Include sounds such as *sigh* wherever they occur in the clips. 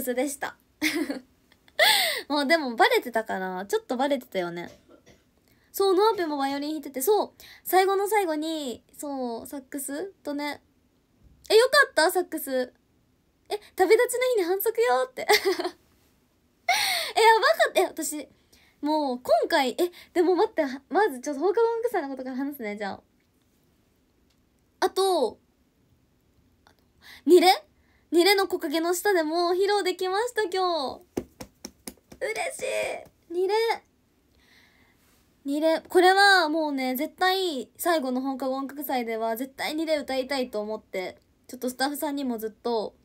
クスでした。*laughs* もうでもバレてたかな。ちょっとバレてたよね。そうノアペもバイオリン弾いてて。そう最後の最後にそうサックスとね。えよかった？サックス。え旅立ちの日に反則よって。*laughs* えやばかった。え私もう今回えでも待ってまずちょっと放課後音楽祭のことから話すねじゃあ。あとニレ？ニレの木陰の下でも披露できました今日。嬉しい。ニレ。ニレ。これはもうね絶対最後の放課後音楽祭では絶対ニレ歌いたいと思ってちょっとスタッフさんにもずっと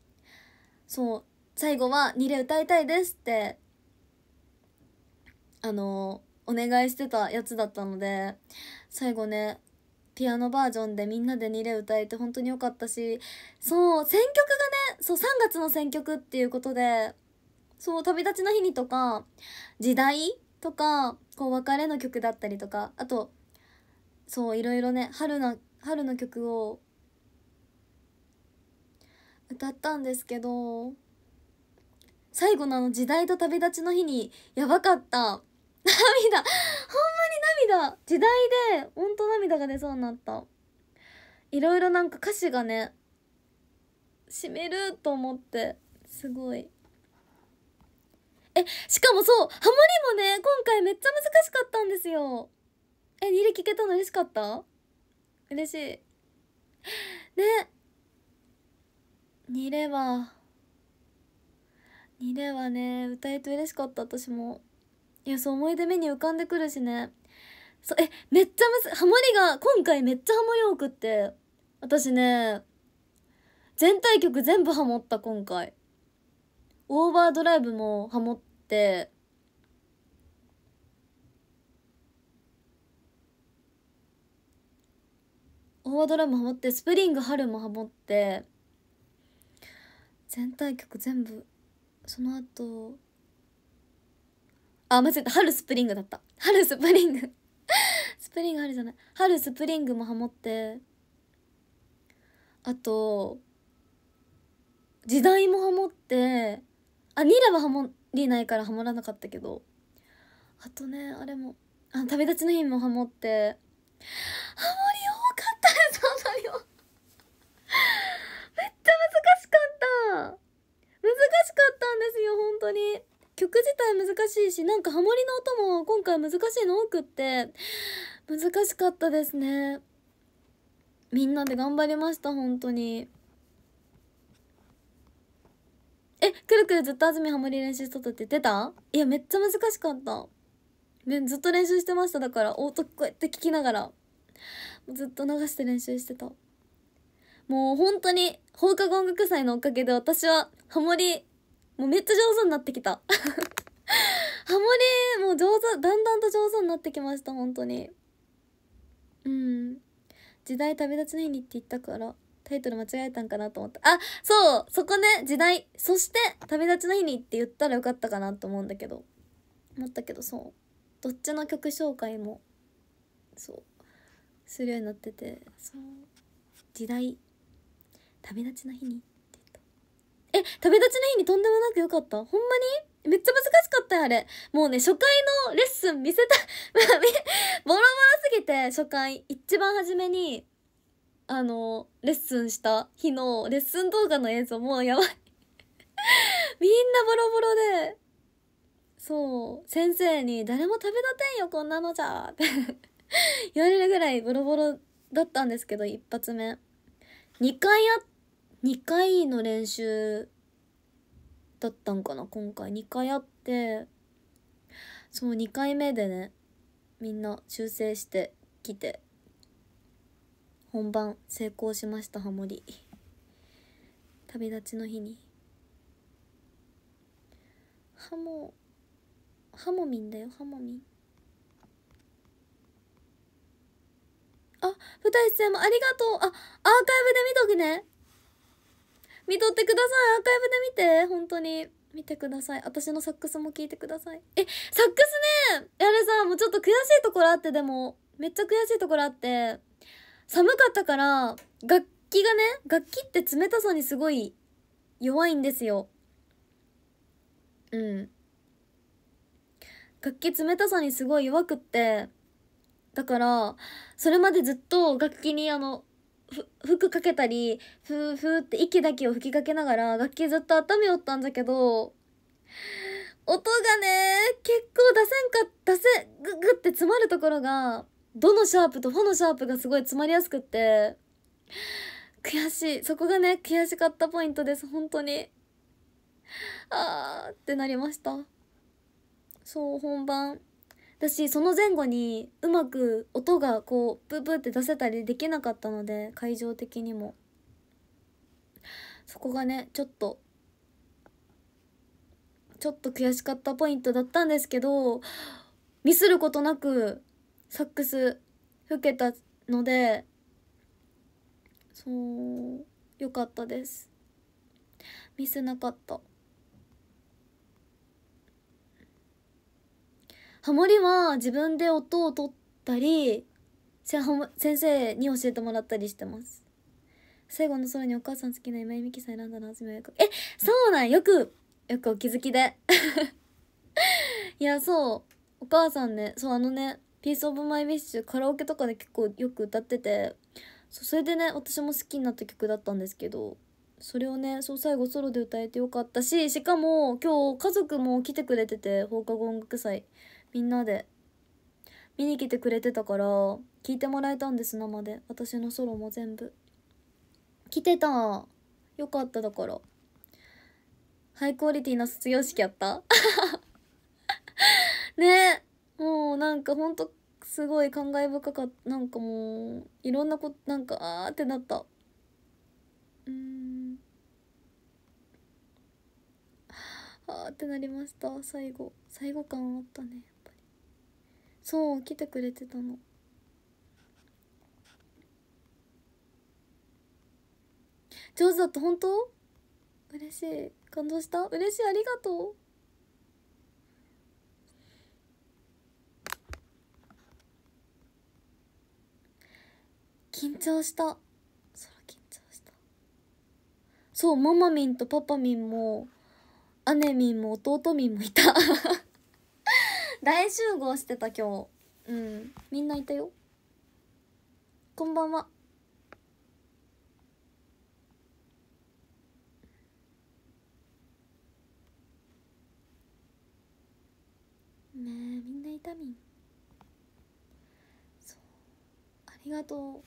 そう最後はニレ歌いたいですってあのお願いしてたやつだったので最後ねピアノバージョンでみんなで2例歌えて本当に良かったしそう選曲がねそう3月の選曲っていうことでそう旅立ちの日にとか時代とかこう別れの曲だったりとかあとそういろいろね春の春の曲を歌ったんですけど最後のあの時代と旅立ちの日にやばかった。涙。*laughs* ほんまに涙。時代でほんと涙が出そうになった。いろいろなんか歌詞がねしめると思ってすごい。えしかもそうハモリもね今回めっちゃ難しかったんですよ。えニレ聞けたの嬉しかった？嬉しい。ね。ニレはニレはね歌えて嬉しかった私も。いやそう思い出目に浮かんでくるしね。そうえめっちゃむずハモリが今回めっちゃハモリ多くって。私ね全体曲全部ハモった今回。オーバードライブもハモって。オーバードライブもハモって。スプリング春もハモって。全体曲全部その後あ、間違えた。春スプリングだった。春スプリング *laughs* スプリング春じゃない。春スプリングもハモって、あと、時代もハモって、あ、ニラはハモりないからハモらなかったけど、あとね、あれも、あ、旅立ちの日もハモって、ハモり多かったです、ハモりを。めっちゃ難しかった。難しかったんですよ、本当に。曲自体難しいしなんかハモリの音も今回難しいの多くって難しかったですね。みんなで頑張りました本当に。えくるくるずっと安住ハモリ練習しとったって言ってた？いやめっちゃ難しかった。ずっと練習してましただから音こうやって聞きながらずっと流して練習してた。もう本当に放課後音楽祭のおかげで私はハモリもうめっちゃ上手になってきた。*laughs* ハモリもう上手だんだんと上手になってきました本当に。うん。時代旅立ちの日にって言ったからタイトル間違えたんかなと思った。あそうそこね時代。そして旅立ちの日にって言ったらよかったかなと思うんだけど。思ったけどそう。どっちの曲紹介もそう。するようになっててそう。時代。旅立ちの日に。え、旅立ちの日にとんでもなくよかった？ほんまに？めっちゃ難しかったよ、あれ。もうね、初回のレッスン見せた *laughs* ボロボロすぎて、初回、一番初めに、あの、レッスンした日のレッスン動画の映像もうやばい *laughs* みんなボロボロで、そう、先生に誰も食べたてんよ、こんなのじゃって *laughs* 言われるぐらいボロボロだったんですけど、一発目。2回やっ2回の練習だったんかな今回。2回あってそう2回目でねみんな修正してきて本番成功しましたハモリ。旅立ちの日に。ハモハモミンだよハモミン。あ、二重さんもありがとう。あ、アーカイブで見とくね。見とってください。アーカイブで見て。本当に。見てください。私のサックスも聞いてください。えサックスね。あれさもうちょっと悔しいところあってでも。めっちゃ悔しいところあって。寒かったから楽器がね楽器って冷たさにすごい弱いんですよ。うん。楽器冷たさにすごい弱くって。だからそれまでずっと楽器にあの服かけたりふーふーって息だけを吹きかけながら楽器ずっと温めよったんだけど音がね結構出せんか出せググって詰まるところがどのシャープとフォのシャープがすごい詰まりやすくって悔しい。そこがね悔しかったポイントです本当に。あーってなりました。そう本番。だしその前後にうまく音がこうブーブーって出せたりできなかったので会場的にも。そこがねちょっとちょっと悔しかったポイントだったんですけどミスることなくサックス吹けたのでそうよかったです。ミスなかった。ハモリは自分で音を取ったり先生に教えてもらったりしてます。最後の空にお母さん好きな今井美樹さん選んだの初めはえそうなんよくよくお気づきで。*laughs* いやそう。お母さんねそうあのね「 PIECE OF MY WISH」カラオケとかで結構よく歌っててそそれでね私も好きになった曲だったんですけどそれをねそう最後ソロで歌えてよかったししかも今日家族も来てくれてて放課後音楽祭。みんなで。見に来てくれてたから聞いてもらえたんです生で。私のソロも全部。来てた。よかっただから。ハイクオリティな卒業式やった？*laughs* ね。もうなんかほんとすごい感慨深かった。なんかもういろんなことなんかあーってなった。うん。あーってなりました。最後。最後感あったね。そう来てくれてたの。上手だった本当？嬉しい。感動した？嬉しいありがとう。緊張した。そら緊張した。そうママミンとパパミンも姉ミンも弟ミンもいた。大集合してた今日。うん。みんないたよ。こんばんは。ねえみんないたみん。そう。ありがとう。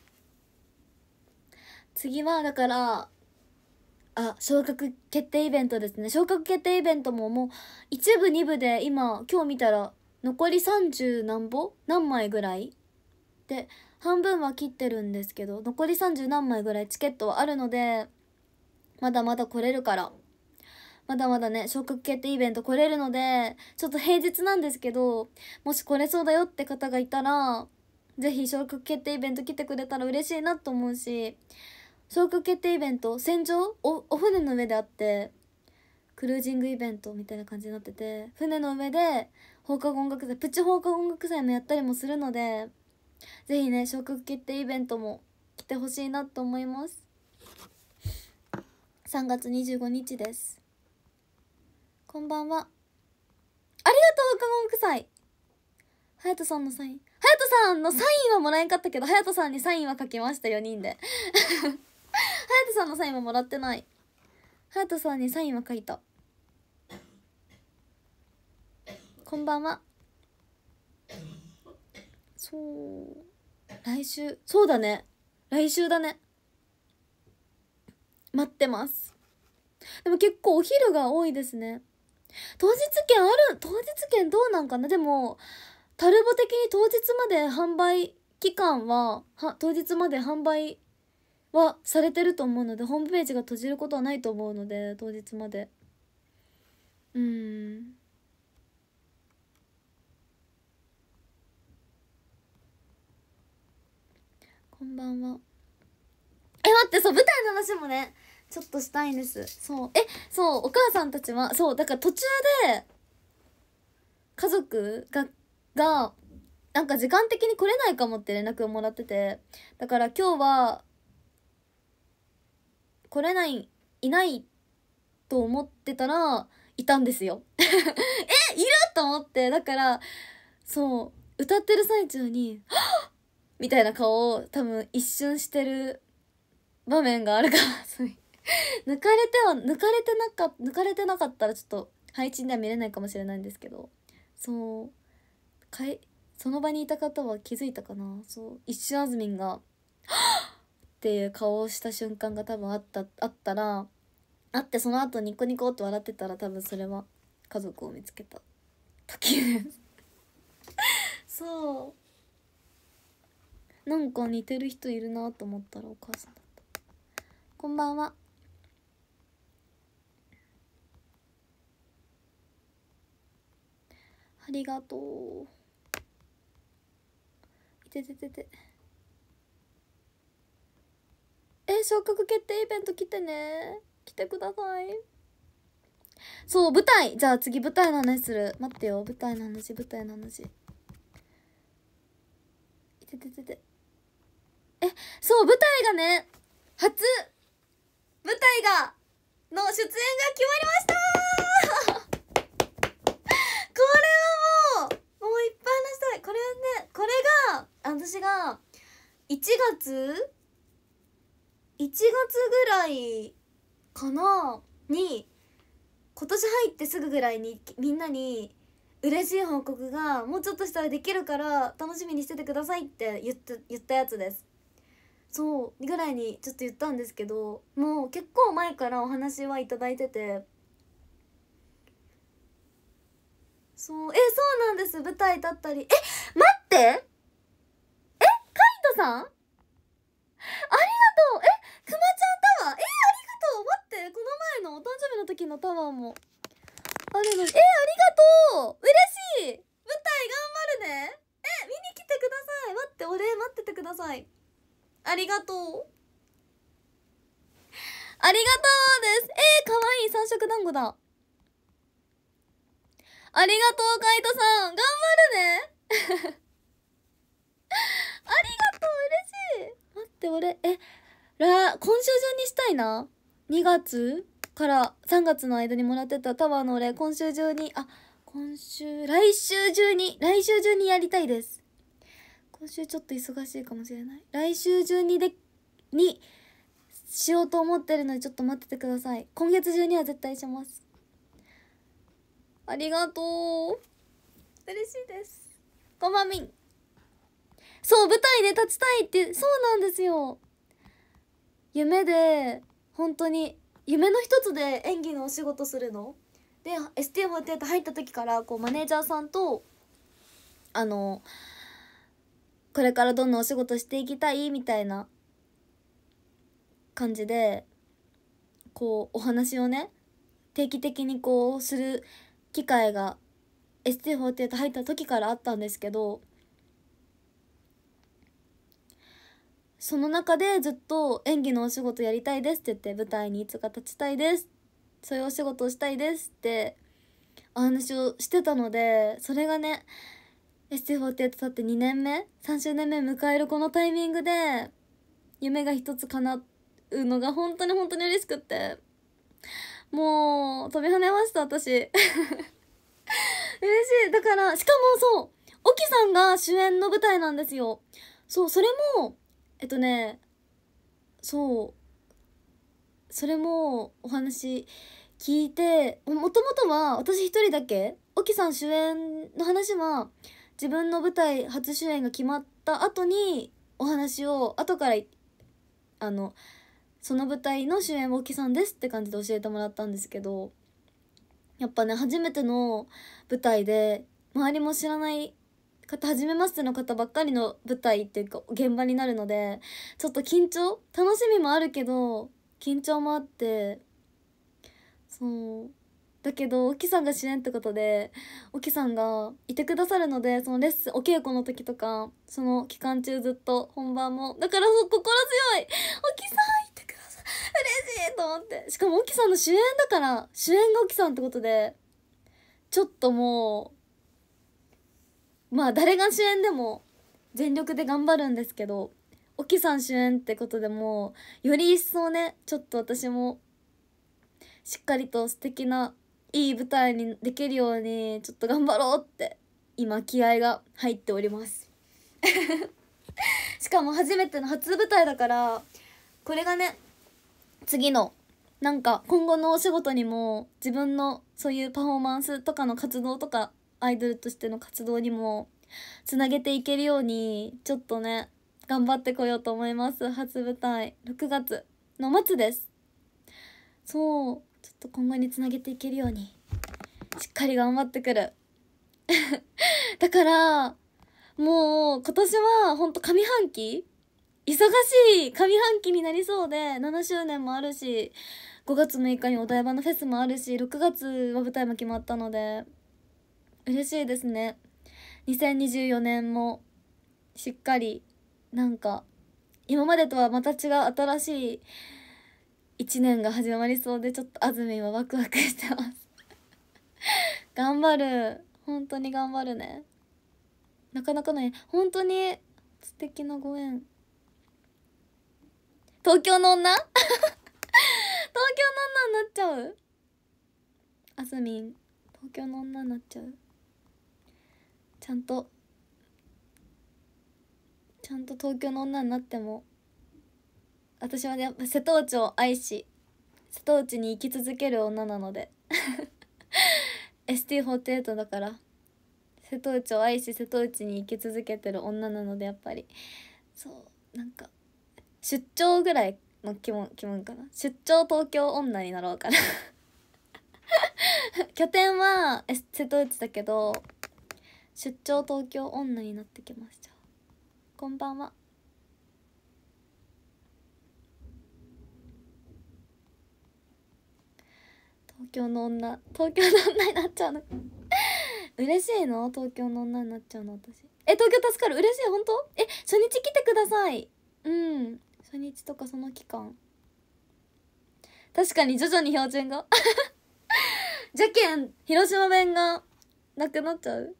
次はだからあ昇格決定イベントですね。昇格決定イベントももう1部2部で今今日見たら残り30何本何枚ぐらい？で半分は切ってるんですけど残り30何枚ぐらいチケットはあるのでまだまだ来れるから。まだまだね昇格決定イベント来れるのでちょっと平日なんですけどもし来れそうだよって方がいたらぜひ昇格決定イベント来てくれたら嬉しいなと思うし昇格決定イベント戦場おお船の上であってクルージングイベントみたいな感じになってて船の上で放課後音楽祭プチ放課後音楽祭もやったりもするのでぜひね昇格決定イベントも来てほしいなと思います。3月25日です。こんばんは。ありがとう放課後音楽祭。はやとさんのサイン。はやとさんのサインはもらえんかったけどはやとさんにサインは書きました4人で。はやとさんのサインはもらってない。はやとさんにサインは書いた。こんばんは。そう来週そうだね。来週だね。待ってます。でも結構お昼が多いですね。当日券ある当日券どうなんかな？でもタルボ的に当日まで販売期間はは当日まで販売はされてると思うのでホームページが閉じることはないと思うので当日まで。うん。こんばんは。え待ってそう舞台の話もねちょっとしたいんです。そう。えそうお母さんたちはそうだから途中で家族ががなんか時間的に来れないかもって連絡をもらっててだから今日は来れないいないと思ってたらいたんですよ。*laughs* えいると思ってだからそう歌ってる最中に「はっ!」みたいな顔を多分一瞬してる場面があるから抜かれては抜かれてなか抜かれてなかったらちょっと配信では見れないかもしれないんですけど。そう。かいその場にいた方は気づいたかな？そう。一瞬あずみんが「はっ!」っていう顔をした瞬間が多分あったあったらあってその後ニコニコって笑ってたら多分それは家族を見つけた時です。そう。なんか似てる人いるなと思ったらお母さんだった。こんばんは。ありがとう。いてててて。え昇格決定イベント来てね。来てください。そう舞台。じゃあ次舞台の話する。待ってよ。舞台の話舞台の話。いてててて。えそう舞台がね初舞台がの出演が決まりました。*laughs* これはもうもういっぱい話したい。これねこれが私が1月1月ぐらいかなに今年入ってすぐぐらいにみんなに嬉しい報告がもうちょっとしたらできるから楽しみにしててくださいって言って言ったやつです。そうぐらいにちょっと言ったんですけどもう結構前からお話はいただいててそうえそうなんです。舞台立ったり。え待って！えカイトさん？ありがとう！えくまちゃんタワー？えありがとう！待って！この前のお誕生日の時のタワーも。あるのえありがとう！嬉しい！舞台頑張るね！え見に来てください！待ってお礼待っててください！ありがとう。ありがとうです。えー、かわいい三色団子だ。ありがとうカイトさん。頑張るね。*laughs* ありがとう嬉しい。待って俺えら今週中にしたいな。2月から3月の間にもらってた。タワーのお礼今週中にあ今週来週中に来週中にやりたいです。今週ちょっと忙しいかもしれない。来週中にでにしようと思ってるのでちょっと待っててください。今月中には絶対します。ありがとう。嬉しいです。こんばんみん。そう舞台で立ちたいってそうなんですよ。夢で本当に夢の一つで演技のお仕事するの。で STM48 入った時からこうマネージャーさんとあのこれからどんなお仕事していきたい？みたいな感じでこうお話をね定期的にこうする機会が ST48 入った時からあったんですけどその中でずっと演技のお仕事やりたいですって言って舞台にいつか立ちたいですそういうお仕事をしたいですってお話をしてたのでそれがね ST48 立って2年目3周年目迎えるこのタイミングで夢が一つ叶うのが本当に本当に嬉しくって。もう飛び跳ねました私。*laughs* 嬉しい。だからしかもそう沖さんが主演の舞台なんですよ。そうそれもえっとねそうそれもお話聞いてもともとは私一人だけ沖さん主演の話は自分の舞台初主演が決まった後にお話を後からあのその舞台の主演は沖さんですって感じで教えてもらったんですけどやっぱね初めての舞台で周りも知らない方初めましての方ばっかりの舞台っていうか現場になるのでちょっと緊張楽しみもあるけど緊張もあってそう。だけど沖さんが主演ってことで沖さんがいてくださるのでそのレッスンお稽古の時とかその期間中ずっと本番もだから心強い沖さんいてください嬉しいと思って。しかも沖さんの主演だから主演が沖さんってことでちょっともうまあ誰が主演でも全力で頑張るんですけど沖さん主演ってことでもより一層ねちょっと私もしっかりと素敵ないい舞台にできるようにちょっと頑張ろうって今気合が入っております。しかも初めての初舞台だからこれがね次のなんか今後のお仕事にも自分のそういうパフォーマンスとかの活動とかアイドルとしての活動にもつなげていけるようにちょっとね頑張ってこようと思います。初舞台6月の末です。そう。と今後につなげていけるようにしっかり頑張ってくる。*laughs* だからもう今年はほんと上半期忙しい上半期になりそうで7周年もあるし5月6日にお台場のフェスもあるし6月は舞台も決まったので嬉しいですね。2024年もしっかりなんか今までとはまた違う新しい1年が始まりそうでちょっとあずみんはワクワクしてます。*laughs* 頑張る。本当に頑張るね。なかなかね本当に素敵なご縁。東京の女？*laughs* 東京の女になっちゃう？あずみん東京の女になっちゃう？ちゃんと。ちゃんと東京の女になっても私はね瀬戸内を愛し瀬戸内に生き続ける女なので。*laughs* ST48 だから。瀬戸内を愛し瀬戸内に生き続けてる女なのでやっぱり。そうなんか出張ぐらいの気分気分かな。出張東京女になろうかな。*laughs* 拠点は瀬戸内だけど出張東京女になってきました。こんばんは。東京の女東京の女になっちゃうの。*laughs* 嬉しいの？東京の女になっちゃうの私。え東京助かる？嬉しい？本当？え初日来てください。うん。初日とかその期間。確かに徐々に標準が *laughs* じゃけん広島弁がなくなっちゃう？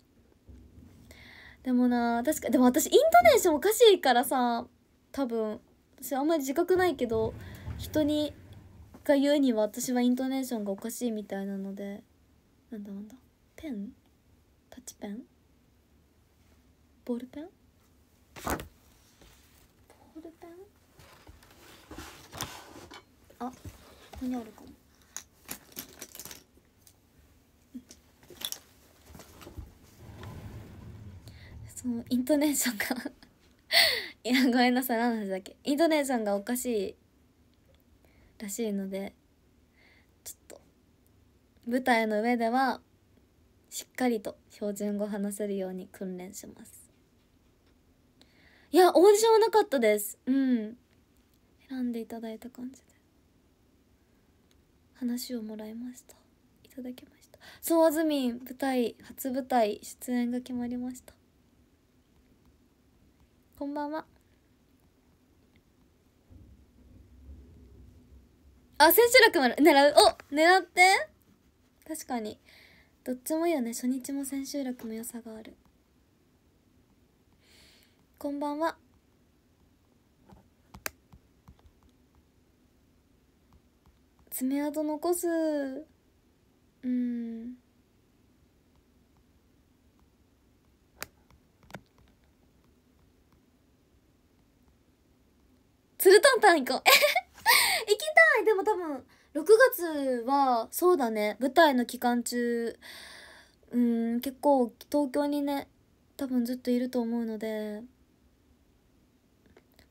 でもな確かでも私イントネーションおかしいからさ多分。私あんまり自覚ないけど人にが言うには私はイントネーションがおかしいみたいなので。なんだなんだ。ペン？タッチペン？ボールペン？ボールペン？あここにあるかも。そのイントネーションが *laughs* いやごめんなさい。何の話だっけ？イントネーションがおかしい。らしいのでちょっと舞台の上ではしっかりと標準語話せるように訓練します。いやオーディションはなかったです。うん。選んでいただいた感じで。話をもらいました。いただきました。そうあずみん舞台初舞台出演が決まりました。こんばんは。あ千秋楽も狙う。お狙って。確かに。どっちもいいよね。初日も千秋楽も良さがある。こんばんは。爪痕残す。うん。ツルトンタン行こう。多分6月はそうだね舞台の期間中うん結構東京にね多分ずっといると思うので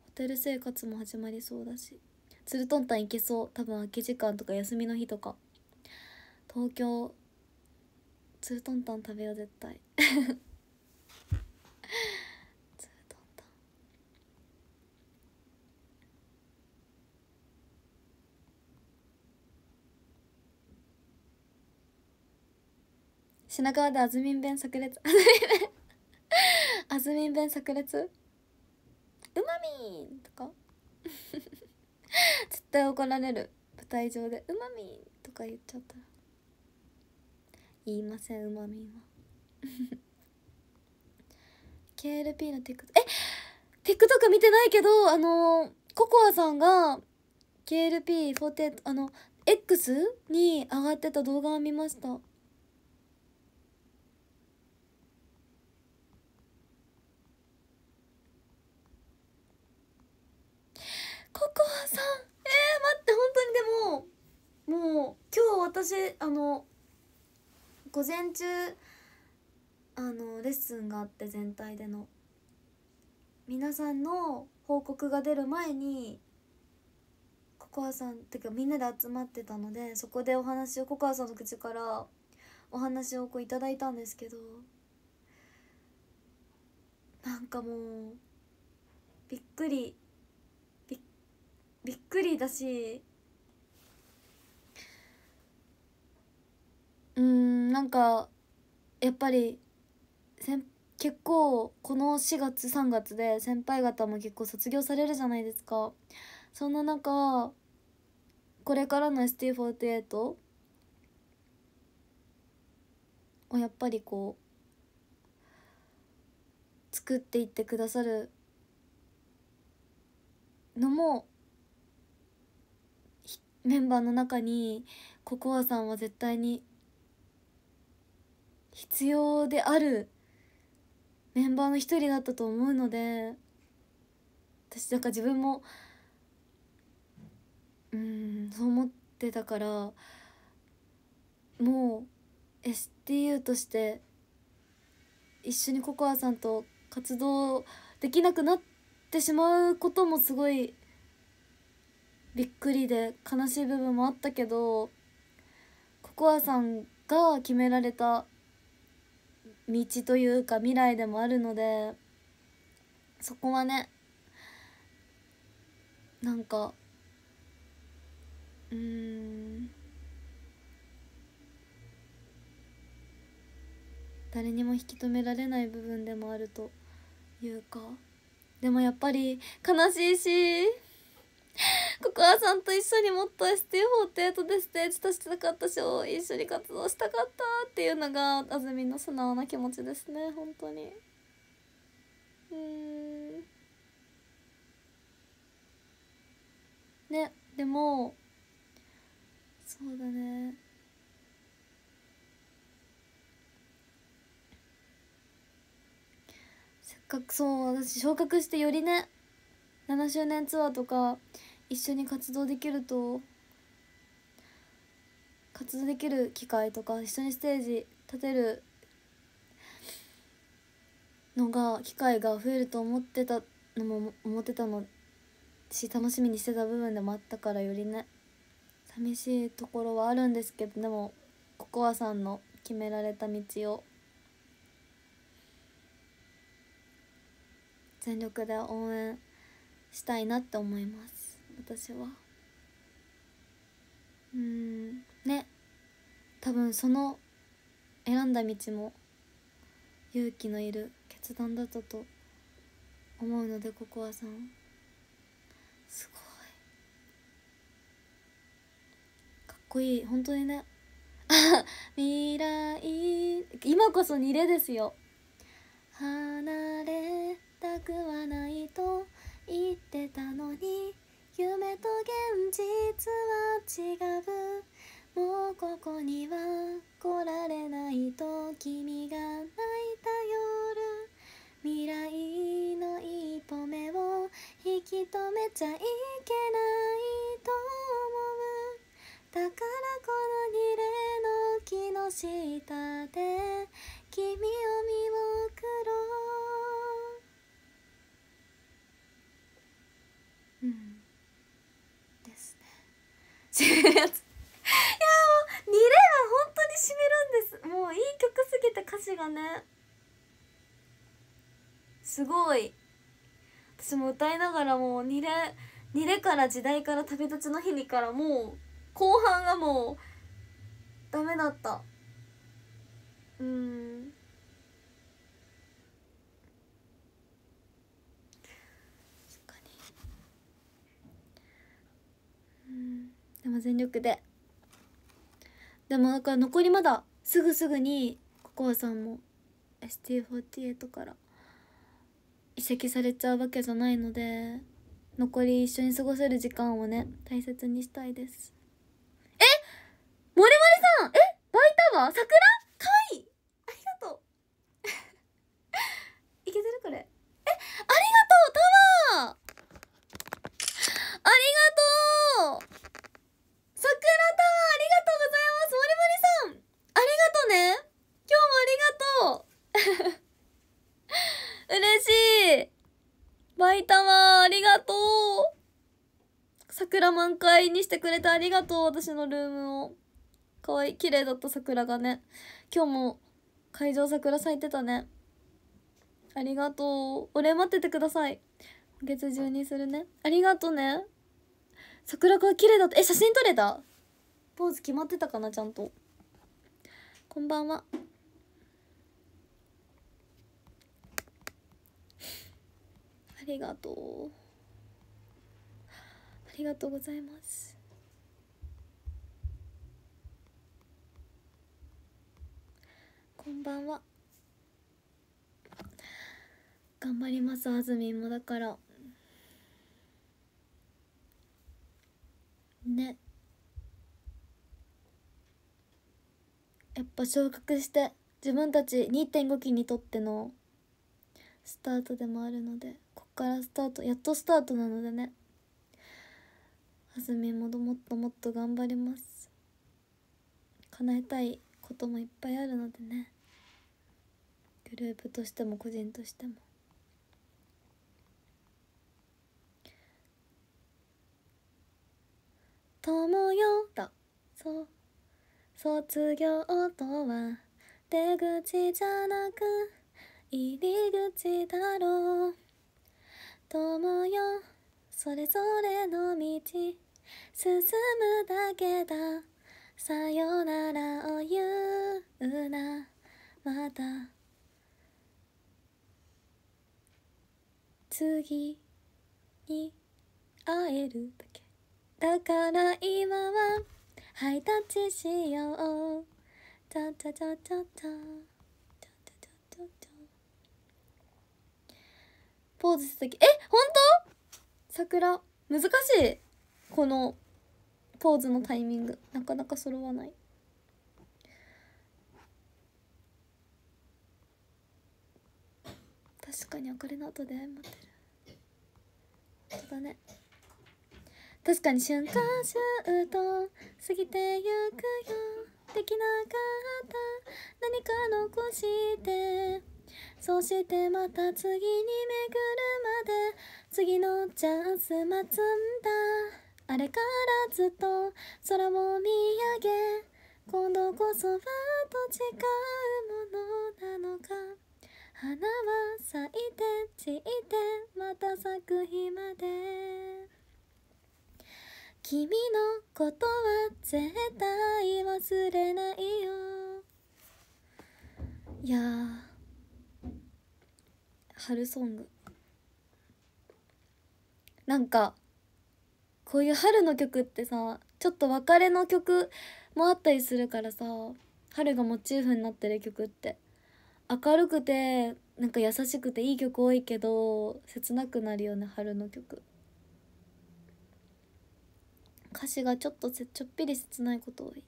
ホテル生活も始まりそうだしツルトンタン行けそう多分空き時間とか休みの日とか。東京ツルトンタン食べよう絶対ツルトンタン品川であずみん弁炸裂？あずみん弁炸裂？うまみんとか？*laughs* 絶対怒られる。舞台上で「うまみん」とか言っちゃった。ら言いませんうまみんは。*laughs* KLP の TikTok え？っ TikTok 見てないけどあのココアさんが KLP48 あの X に上がってた動画を見ました。ココアさんえー、待って本当にでももう今日私あの午前中あのレッスンがあって全体での皆さんの報告が出る前にココアさんっていうかみんなで集まってたのでそこでお話をココアさんの口からお話をこういただいたんですけどなんかもうびっくりびっくりだし。うんなんかやっぱり先結構この4月3月で先輩方も結構卒業されるじゃないですか。そんな中これからの ST48 をやっぱりこう作っていってくださるのもメンバーの中にココアさんは絶対に必要であるメンバーの一人だったと思うので私なんか自分もうんそう思ってたからもう STU として一緒にココアさんと活動できなくなってしまうこともすごいびっくりで悲しい部分もあったけどココアさんが決められた道というか未来でもあるのでそこはねなんかうん誰にも引き止められない部分でもあるというかでもやっぱり悲しいしココアさんと一緒にもっと ST48 でステージとしてなかったし一緒に活動したかったっていうのがあずみの素直な気持ちですね本当に。うん。ねでもそうだね。せっかくそう私昇格してよりね7周年ツアーとか一緒に活動できると活動できる機会とか一緒にステージ立てるのが機会が増えると思ってたのも思ってたのし楽しみにしてた部分でもあったからよりね寂しいところはあるんですけどでもココアさんの決められた道を全力で応援したいなって思います。私は。うん。ね。多分その選んだ道も勇気のいる決断だったと思うのでココアさん。すごい。かっこいい。本当にね。*laughs* 未来今こそ2例ですよ。離れたくはないと言ってたのに夢と現実は違うもうここには来られないと君が泣いた夜未来の一歩目を引き止めちゃいけないと思うだからこの二例の木の下で君を見送ろううん。締めるやついやもう2例は本当に締めるんです。もういい曲すぎて歌詞がね。すごい。私も歌いながらもう2例2例から時代から旅立ちの日にからもう後半がもうダメだった。うん。でも全力で。でもだから残りまだすぐすぐにココアさんも ST48 から移籍されちゃうわけじゃないので残り一緒に過ごせる時間をね大切にしたいです。え？っ森森さん！え？バイタワー？桜？してくれてありがとう。私のルームを。かわいい綺麗だった桜がね。今日も会場桜咲いてたね。ありがとう。お礼待っててください。月中にするね。ありがとうね。桜が綺麗だった。え写真撮れた？ポーズ決まってたかなちゃんと。こんばんは。ありがとう。ありがとうございます。こんばんは。頑張りますあずみんもだから。ね。やっぱ昇格して自分たち2.5期にとってのスタートでもあるのでこっからスタートやっとスタートなのでね。あずみんももっともっと頑張ります。叶えたいこともいっぱいあるのでね。グループとしても個人としても「友よ」だそう卒業とは出口じゃなく入り口だろう。友よそれぞれの道進むだけだ。さよならを言うなまた次に会えるだけ。だから今はハイタッチしようチャチャチャチャチャチャチャチャチャチャポーズした時え本当桜難しいこのポーズのタイミングなかなか揃わない確かに別れの後で謝ってる。本当だね。確かに瞬間シュート過ぎてゆくよできなかった何か残してそしてまた次に巡るまで次のチャンス待つんだ。あれからずっと空を見上げ今度こそはと誓うものなのか。花は咲いて散ってまた咲く日まで。君のことは絶対忘れないよ。いや春ソング。なんかこういう春の曲ってさちょっと別れの曲もあったりするからさ春がモチーフになってる曲って。明るくてなんか優しくていい曲多いけど切なくなるよね春の曲。歌詞がちょっとちょっぴり切ないこと多い。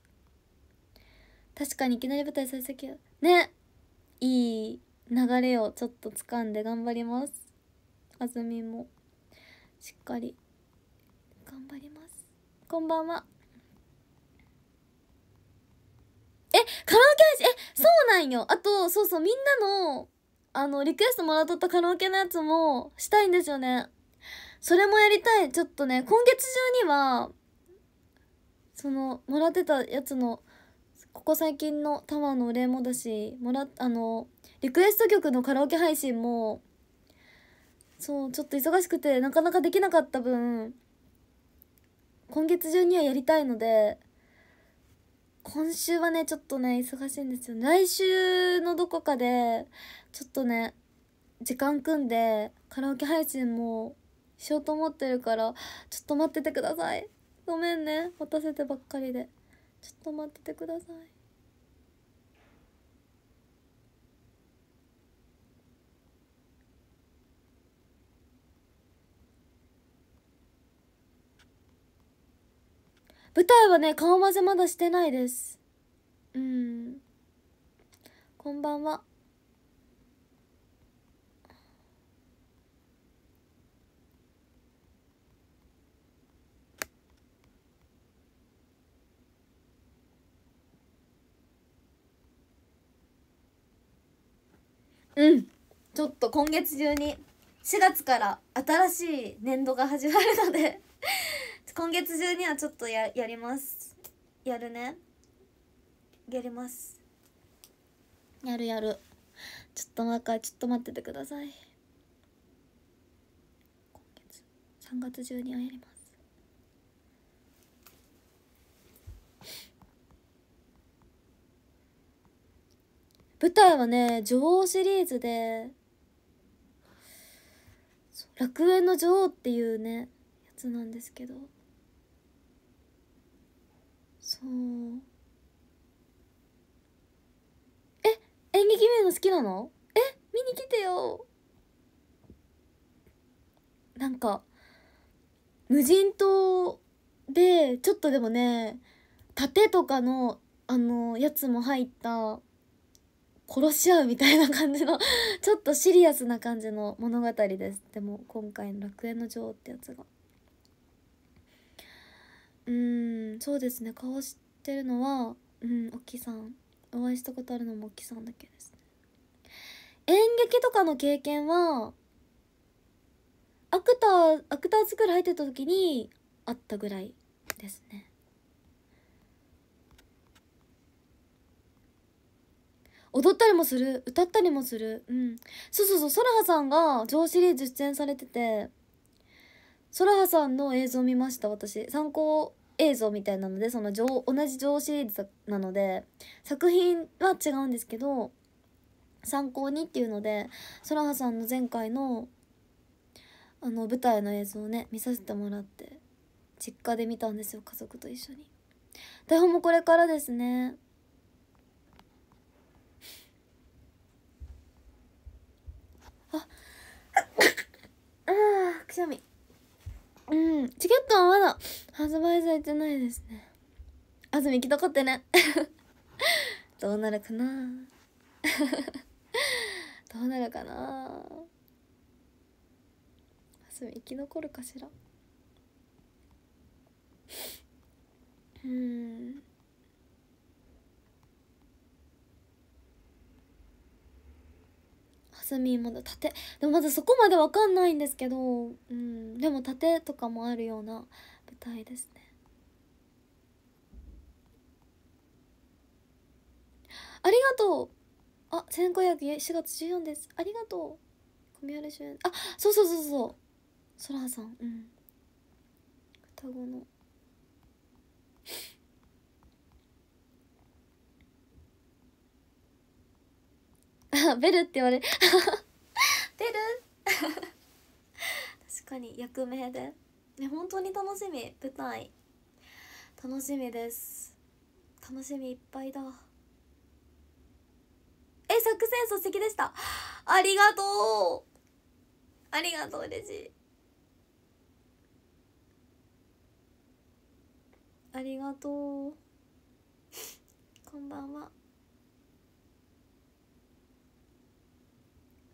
確かにいきなり舞台最先ねいい流れをちょっと掴んで頑張ります。あずみもしっかり頑張ります。こんばんは。えカラオケ配信？えそうなんよ。あとそうそうみんなのあのリクエストもらっとったカラオケのやつもしたいんですよね。それもやりたい。ちょっとね今月中にはそのもらってたやつのここ最近のタワーのお礼もだしもらあのリクエスト曲のカラオケ配信もそうちょっと忙しくてなかなかできなかった分今月中にはやりたいので今週はねちょっとね忙しいんですよ。来週のどこかでちょっとね時間組んでカラオケ配信もしようと思ってるからちょっと待っててください。ごめんね。待たせてばっかりで。ちょっと待っててください。舞台はね顔混ぜまだしてないです。うん。こんばんは。うん。ちょっと今月中に4月から新しい年度が始まるので今月中にはちょっとややります。やるね。やります。やるやる。ちょっと待ってちょっと待っててください。今月3月中にはやります。舞台はね女王シリーズで楽園の女王っていうねやつなんですけど。そう。え演劇見るの好きなの？え見に来てよ。なんか無人島でちょっとでもね盾とかのあのやつも入った殺し合うみたいな感じのちょっとシリアスな感じの物語です。でも今回の「楽園の女王」ってやつが。うんそうですね。顔知ってるのはうんおきさん。お会いしたことあるのもおきさんだけですね。演劇とかの経験はアクターアクタースクール入ってた時にあったぐらいですね。踊ったりもする歌ったりもする。うん。そうそうそう。ソラハさんが女王シリーズ出演されててソラハさんの映像見ました私。参考映像みたいなのでその同じ女王シリーズなので作品は違うんですけど参考にっていうのでソラハさんの前回のあの舞台の映像をね見させてもらって実家で見たんですよ家族と一緒に。台本もこれからですね。ああくしゃみ。うん。チケットはまだ発売されてないですね。あずみ行きたかってね。*laughs* どうなるかな。*laughs* どうなるかな。あずみ生き残るかしら。うん。スミンまだ盾でもまだそこまでわかんないんですけどうんでも盾とかもあるような舞台ですね。ありがとう。あ千5 0 4月14です。ありがとう。小宮主演。あそうそうそうそう。そらさん。うん。双子の。*laughs* ベルって言われ *laughs* ベル *laughs* 確かに役名で。ね本当に楽しみ。舞台。楽しみです。楽しみいっぱいだ。え作戦素敵でした。ありがとう。ありがとう嬉しいありがとう。こんばんは。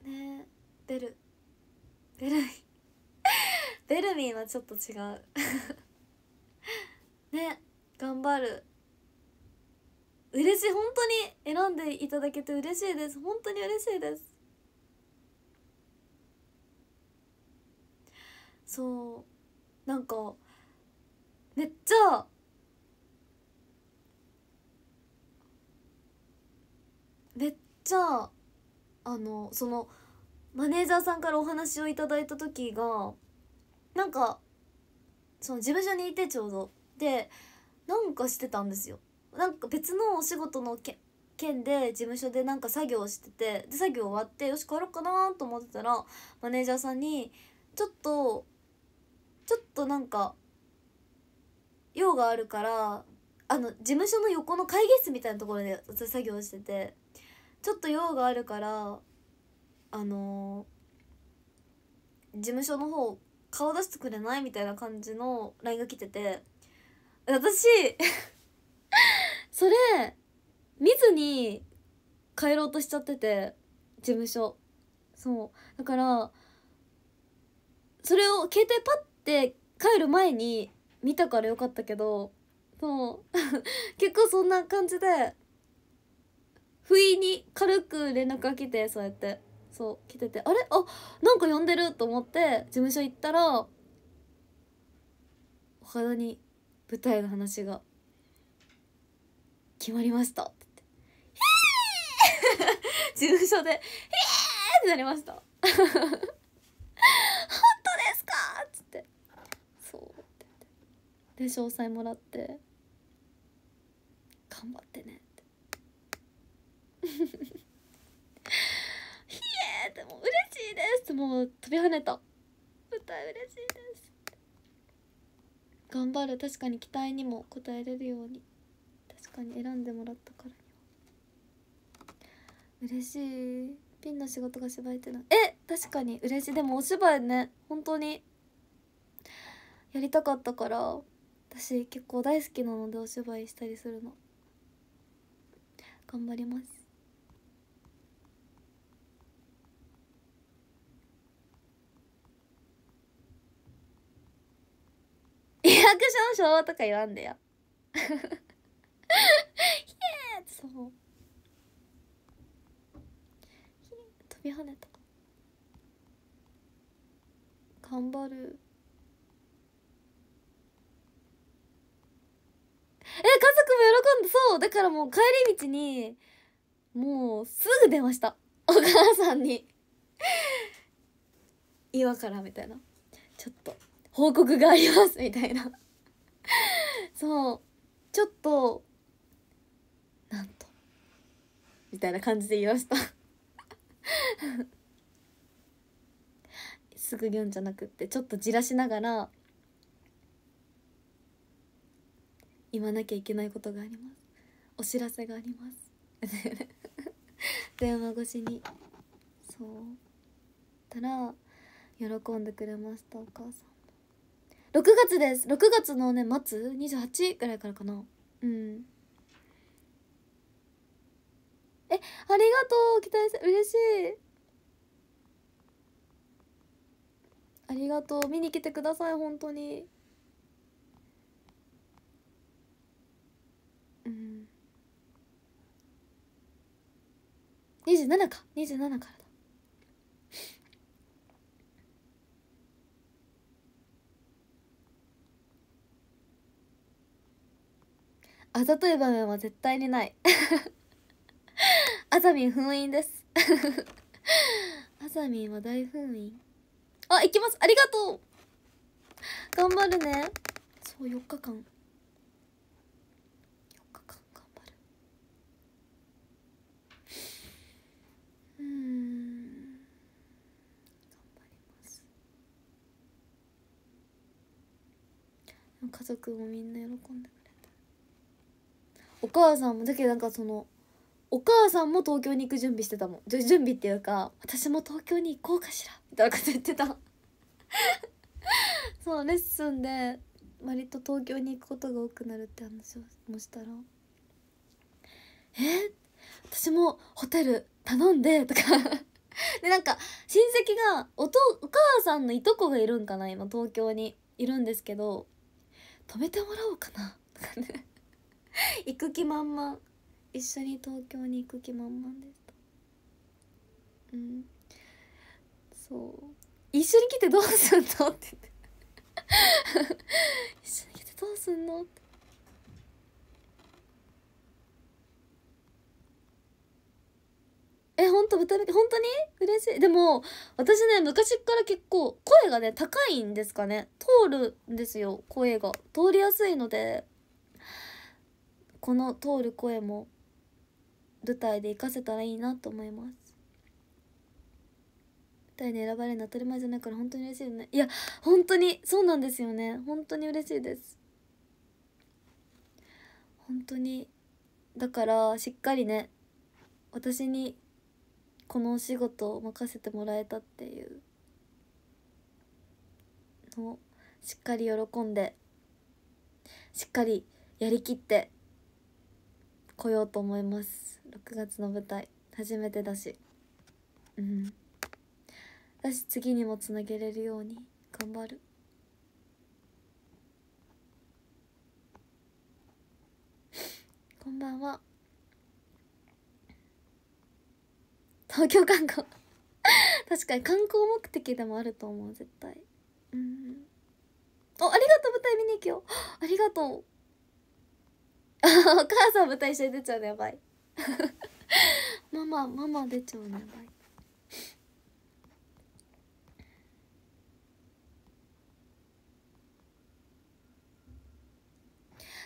ね。ベル。ベルミ *laughs* ベルミンはちょっと違う。*laughs* ね頑張る。嬉しい。本当に選んでいただけて嬉しいです。本当に嬉しいです。そう。なんかめっちゃめっちゃあのそのマネージャーさんからお話をいただいた時がなんかその事務所にいてちょうど。でなんかしてたんですよ。なんか別のお仕事のけ件で事務所でなんか作業しててで作業終わってよし帰ろうかなと思ってたらマネージャーさんに「ちょっとちょっとなんか用があるからあの事務所の横の会議室みたいなところで作業してて。ちょっと用があるからあのー、事務所の方顔出してくれないみたいな感じの LINE が来てて私 *laughs* それ見ずに帰ろうとしちゃってて事務所。そう。だからそれを携帯パッて帰る前に見たからよかったけどそう。*laughs* 結構そんな感じで不意に軽く連絡が来てそうやって。そう来ててあれ？あなんか呼んでると思って事務所行ったら岡田に舞台の話が決まりました。って言って「*laughs* 事務所で「へえ!」ってなりました。*laughs* 本当ですか？っつって。そう。ってで詳細もらって頑張ってね。ひえでも嬉しいです。もう飛び跳ねた。歌嬉しいです。頑張る確かに期待にも応えれるように。確かに選んでもらったから。には嬉しい。ピンの仕事が芝居ってのえ確かに嬉しい。でもお芝居ね。本当に。やりたかったから。私結構大好きなのでお芝居したりするの。頑張りますリアクション昭和とか言わんでよ。ひえーそう飛び跳ねた。頑張る。え家族も喜んで。そうだからもう帰り道にもうすぐ電話した。お母さんに。*laughs* 今からみたいな。ちょっと報告がありますみたいな。*laughs* そうちょっとなんとみたいな感じで言いました。*laughs* すぐ言うんじゃなくってちょっとじらしながら言わなきゃいけないことがあります。お知らせがあります。*laughs* 電話越しに。そう。たら喜んでくれましたお母さん。6月です。6月のね末？28ぐらいからかな。うん。えありがとう期待して嬉しい。ありがとう。見に来てください本当に。うん。27か。27からだ。あざとい場面は絶対にない。あざみん封印です。あざみんは大封印。あ行きます。ありがとう。頑張るね。そう4日間。4日間。頑張る。うん。頑張ります。家族もみんな喜んでくれお母さんもだけどなんかそのお母さんも東京に行く準備してたもん。準備っていうか私も東京に行こうかしらみたいなこと言ってた。*laughs* そうレッスンで割と東京に行くことが多くなるって話をもしたら「え？私もホテル頼んで」とか。*laughs* でなんか親戚がおとお母さんのいとこがいるんかな今東京に。いるんですけど泊めてもらおうかなとかね。*laughs* 行く気満々。一緒に東京に行く気満々でしたうん。そう。一緒に来てどうすんのって言って。*laughs* 一緒に来てどうすんのって。え本当豚肉本当に？嬉しい。でも私ね昔から結構声がね高いんですかね。通るんですよ声が。通りやすいので。この通る声も舞台で活かせたらいいなと思います。舞台に選ばれるの当たり前じゃないから本当に嬉しいよね。いや本当にそうなんですよね。本当に嬉しいです。本当にだからしっかりね私にこのお仕事を任せてもらえたっていうのをしっかり喜んでしっかりやりきって来ようと思います。6月の舞台。初めてだし。うん。だし次にもつなげれるように。頑張る。こんばんは。東京観光。確かに観光目的でもあると思う絶対。うん。おありがとう。舞台見に行くよ。ありがとう。*laughs* お母さん舞台一緒に出ちゃうのやばい。*laughs* ママママ出ちゃうのやばい。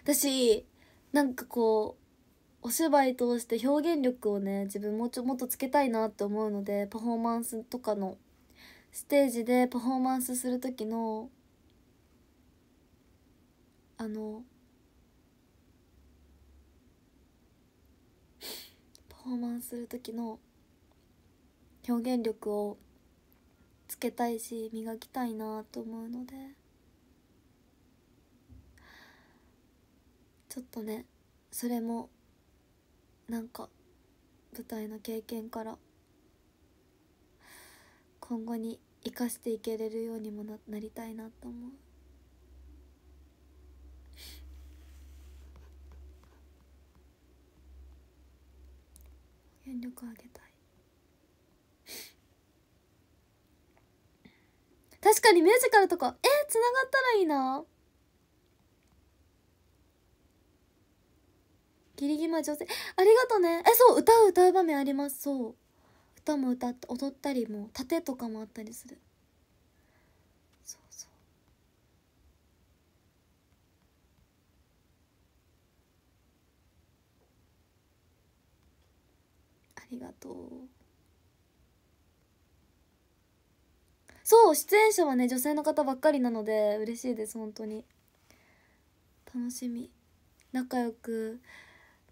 私なんかこうお芝居通して表現力をね自分もうちょもっとつけたいなって思うのでパフォーマンスとかのステージでパフォーマンスする時のあのパフォーマンスする時の表現力をつけたいし磨きたいなと思うのでちょっとねそれもなんか舞台の経験から今後に生かしていけれるようにもななりたいなと思う。全力あげたい。確かにミュージカルとかえー、つながったらいいな。ギリギリま女性ありがとね。えそう歌う歌う場面あります。そう。歌も歌って踊ったりも盾とかもあったりするそうそうあありがとう。そう出演者はね女性の方ばっかりなので嬉しいです本当に。楽しみ。仲良く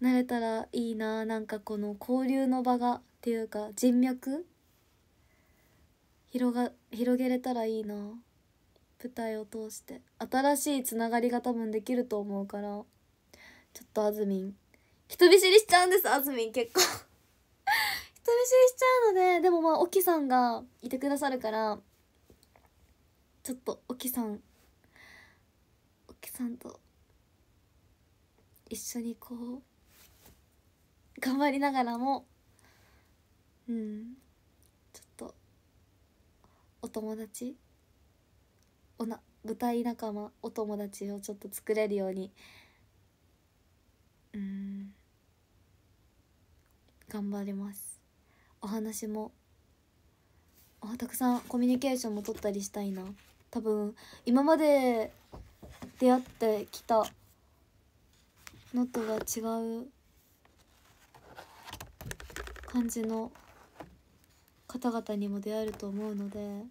なれたらいいななんかこの交流の場がっていうか人脈？広が広げれたらいいな舞台を通して。新しいつながりが多分できると思うから。ちょっとあずみん人見知りしちゃうんですあずみん結構。人見知りしちゃうのででもまあ沖さんがいてくださるからちょっと沖さん沖さんと一緒にこう頑張りながらもうんちょっとお友達おな舞台仲間お友達をちょっと作れるようにうん頑張ります。お話もあたくさんコミュニケーションも取ったりしたいな多分今まで出会ってきたのとは違う感じの方々にも出会えると思うので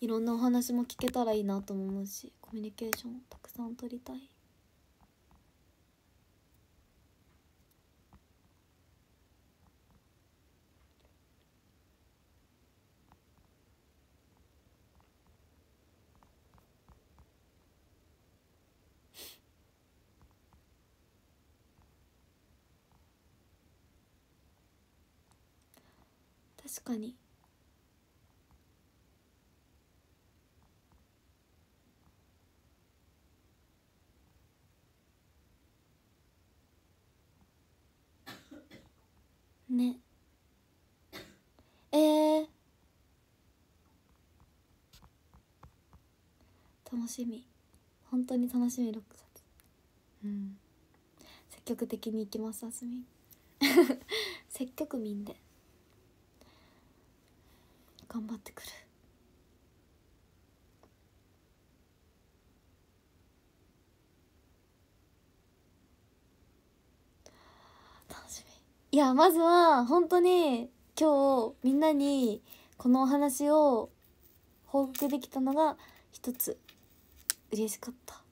いろんなお話も聞けたらいいなと思うしコミュニケーションたくさん取りたい。確かに。ね。えー、楽しみ。本当に楽しみ6冊。うん。積極的にいきますあすみ。*laughs* 積極民で頑張ってくる楽しみ。いやまずは本当に今日みんなにこのお話を報告できたのが一つ。嬉しかった。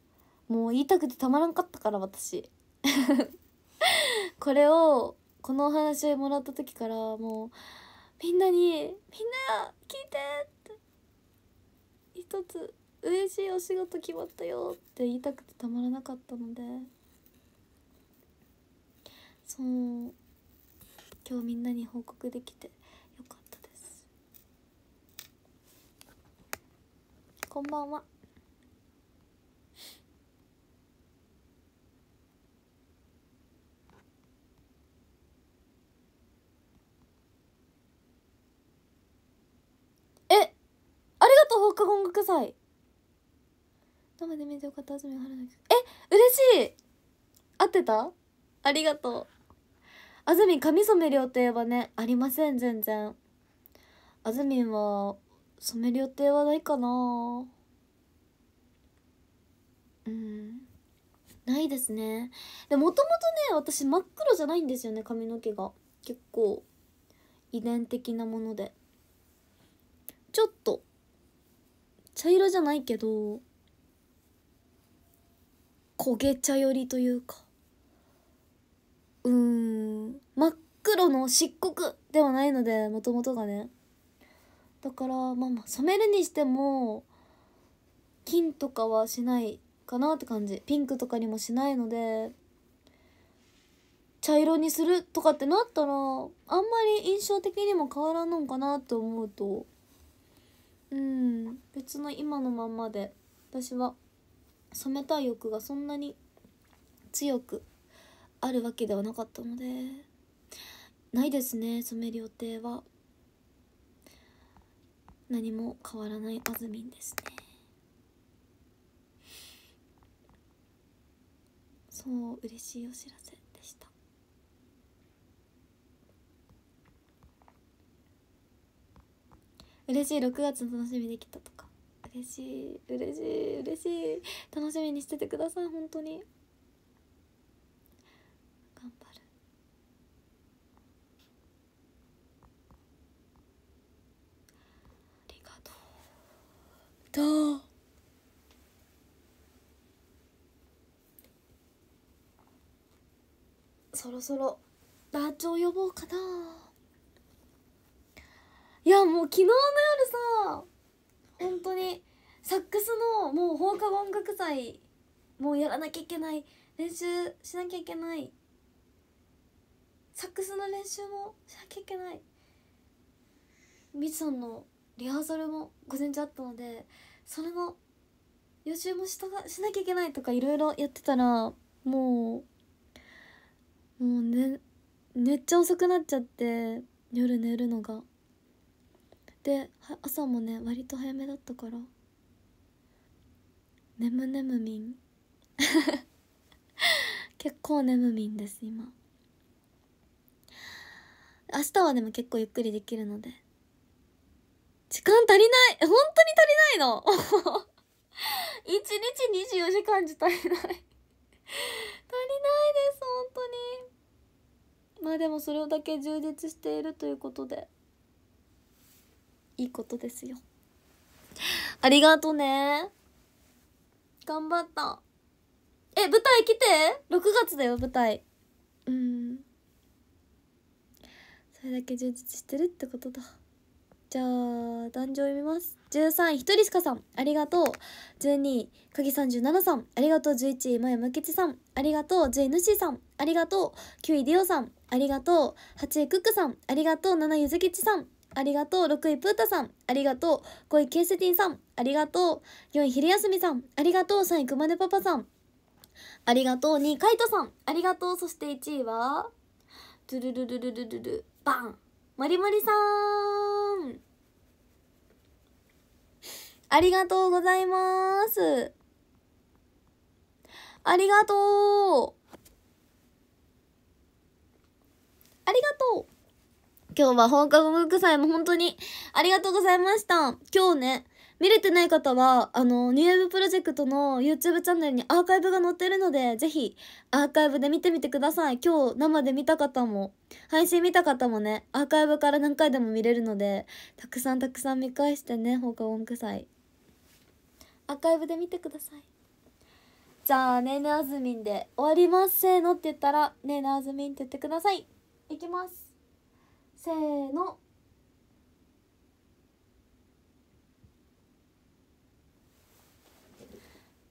もう言いたくてたまらんかったから私。*laughs* これをこのお話をもらった時からもうみんなに「みんな聞いて!」って一つ嬉しいお仕事決まったよって言いたくてたまらなかったのでそう今日みんなに報告できてよかったですこんばんはえありがと放課後音楽祭。生で見てよかった安住春菜え嬉しい。合ってた？ありがとう。あずみん髪染める予定はねありません全然。あずみんは染める予定はないかな。うん。ないですね。でもともとね私真っ黒じゃないんですよね髪の毛が。結構遺伝的なもので。ちょっと茶色じゃないけど焦げ茶寄りというかうーん真っ黒の漆黒ではないのでもともとがね。だからまあまあ染めるにしても金とかはしないかなって感じ。ピンクとかにもしないので茶色にするとかってなったらあんまり印象的にも変わらんのかなと思うとうん。別の今のままで私は染めたい欲がそんなに強くあるわけではなかったのでないですね染める予定は。何も変わらないあずみんですね。そう嬉しいお知らせでした嬉しい6月の楽しみできたとか。嬉しい嬉しい嬉しい。楽しみにしててください本当に。頑張る。ありがとう。どう？そろそろダーチョ呼ぼうかな。いやもう昨日の夜さ本当にサックスのもう放課後音楽祭もうやらなきゃいけない練習しなきゃいけないサックスの練習もしなきゃいけないみつさんのリハーサルも午前中あったのでそれの予習もしたしなきゃいけないとかいろいろやってたらもうもうねめっちゃ遅くなっちゃって夜寝るのが。で朝もね割と早めだったから。眠眠みん *laughs* 結構眠みんです今。明日はでも結構ゆっくりできるので。時間足りない！本当に足りないの？*laughs* 一日24時間じゃ足りない。*laughs* 足りないです本当に。まあでもそれだけ充実しているということで。いいことですよ。ありがとね。頑張った。え舞台来て？6月だよ舞台。うん。それだけ充実してるってことだ。じゃあ壇上読みます。13位ひとりしかさん。ありがとう。12位鍵37さん。ありがとう。11位まやむきちさん。ありがとう。10位ぬしさん。ありがとう。9位りおさん。ありがとう。8位クックさん。ありがとう。7位ゆずきちさん。ありがとう。6位プータさんありがとう。5位ケースティンさんありがとう。4位昼休みさんありがとう。3位くまねパパさんありがとう。2位カイトさんありがとう。そして1位はドゥルルルルルルルバン。まりまりさん。ありがとうございます。ありがとう。ありがとう。今日は放課後文具祭も本当にありがとうございました今日ね見れてない方は、あの、ニューウェブプロジェクトの YouTube チャンネルにアーカイブが載ってるので、ぜひ、アーカイブで見てみてください。今日、生で見た方も、配信見た方もね、アーカイブから何回でも見れるので、たくさんたくさん見返してね、放課後文具祭。アーカイブで見てください。じゃあ、ねえねあずみんで終わります。せーのって言ったら、ねえねあずみんって言ってください。いきます。せーの。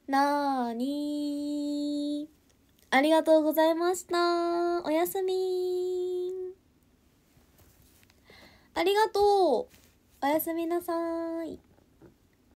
なーにーありがとうございました。おやすみー。ありがとうおやすみなさーい